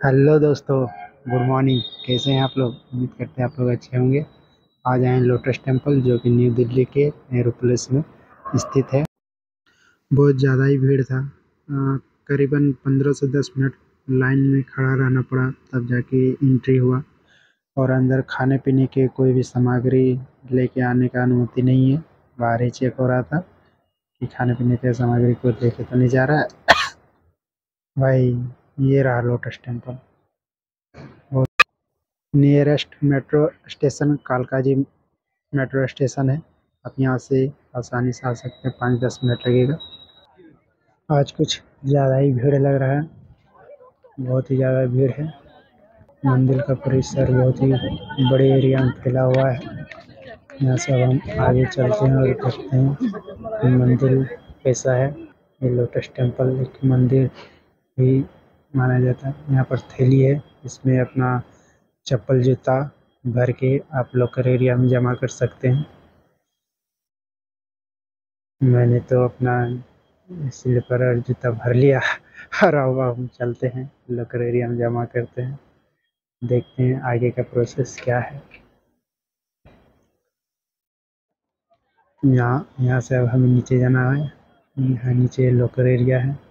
Hello दोस्तों, good morning. कैसे हैं आप लोग? उम्मीद करते हैं आप लोग अच्छे होंगे। आज आए लोटस टेंपल जो कि न्यू दिल्ली के नेहरू प्लेस में स्थित है। बहुत ज़्यादा ही भीड़ था। करीबन 15 से 10 मिनट लाइन में खड़ा रहना पड़ा, तब जाके एंट्री हुआ। और अंदर खाने पीने के कोई भी सामग्री लेके आने का अनुमति नहीं है। बाहर ही चेक हो रहा था कि खाने पीने के सामग्री को लेके तो नहीं जा रहा है। भाई ये रहा लोटस टेंपल। और nearest metro station, Kalkaji metro station है। आप यहाँ से आसानी से आ सकते हैं, पाँच दस मिनट लगेगा। आज कुछ ज़्यादा ही भीड़ लग रहा है। बहुत ही ज़्यादा भीड़ है। मंदिर का परिसर बहुत ही बड़े एरिया में फैला हुआ है। यहाँ से हम आगे चलते हैं और देखते हैं मंदिर कैसा है। ये लोटस टेंपल एक मंदिर भी माना जाता है। यहाँ पर थैली है। इसमें अपना चप्पल, जूता भर के आप लोकर एरिया में जमा कर सकते हैं। मैंने तो अपना स्लीपर और जूता भर लिया। और अब हम चलते हैं। लोकर एरिया में जमा करते हैं। देखते हैं आगे का प्रोसेस क्या है। यहाँ यहाँ से अब हमें नीचे जाना है। यहाँ नीचे लोकर एरिया है।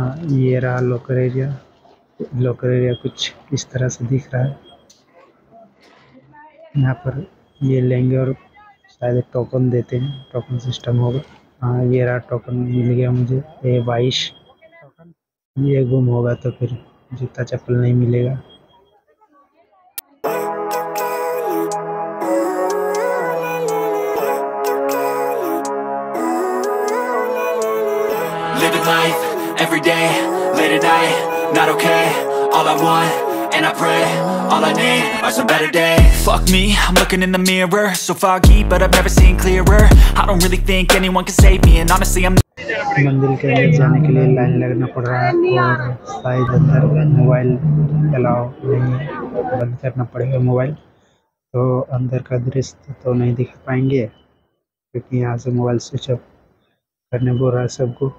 हाँ ये रहा लोकर एरिया लोकर एरिया कुछ इस तरह से दिख रहा है। यहाँ पर ये लेंगे और शायद टोकन देते हैं टोकन सिस्टम होगा। हाँ ये रहा टोकन मिल गया मुझे, ये बाईस। ये गुम होगा तो फिर जूता चप्पल नहीं मिलेगा। Living life. every day, late at night, not okay All I want, and I pray, all I need are some better days Fuck me, I'm looking in the mirror So foggy, but I've never seen clearer I don't really think anyone can save me And honestly I'm मंदिर के अंदर जाने के लिए line लगना पड़ रहा है और शायद अंदर मोबाइल अलाउ नहीं बंद करना पड़ेगा मोबाइल तो अंदर का दृश्य तो नहीं दिखा पाएंगे क्योंकि यहाँ से मोबाइल स्विच ऑफ करने बोल रहा है सबको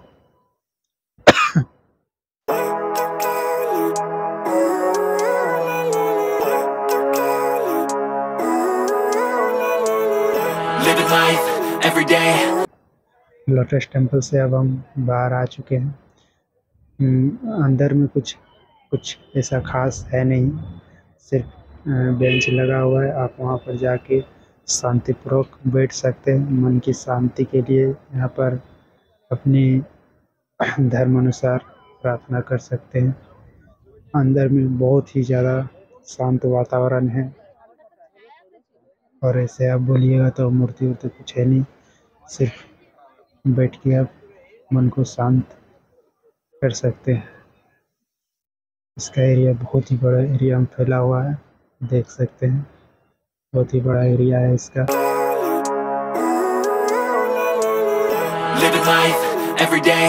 लोटस टेंपल से अब हम बाहर आ चुके हैं। हम्म, अंदर में कुछ कुछ ऐसा खास है नहीं। सिर्फ़ बेंच लगा हुआ है। आप वहाँ पर जाके शांतिपूर्वक बैठ सकते हैं। मन की शांति के लिए यहाँ पर अपनी धर्म अनुसार प्रार्थना कर सकते हैं। अंदर में बहुत ही ज़्यादा शांत वातावरण है। और ऐसे आप बोलिएगा तो मूर्ति वूर्ति कुछ है नहीं। सिर्फ़ बैठ के आप मन को शांत कर सकते हैं। इसका एरिया बहुत ही बड़ा एरिया में फैला हुआ है देख सकते हैं। बहुत ही बड़ा एरिया है इसका। Every day,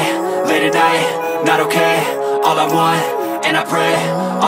late at night, not okay. All I want and I pray.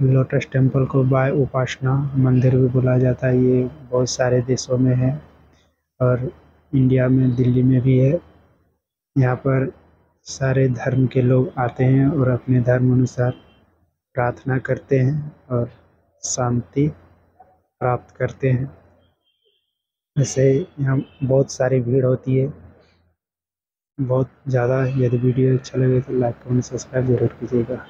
lotus temple को बाय उपासना मंदिर भी बोला जाता है। ये बहुत सारे देशों में है और इंडिया में, दिल्ली में भी है। यहाँ पर सारे धर्म के लोग आते हैं और अपने धर्म अनुसार प्रार्थना करते हैं और शांति प्राप्त करते हैं। ऐसे यहाँ बहुत सारी भीड़ होती है। बहुत ज़्यादा यदि वीडियो अच्छा लगे तो लाइक कमेंट, सब्सक्राइब ज़रूर कीजिएगा।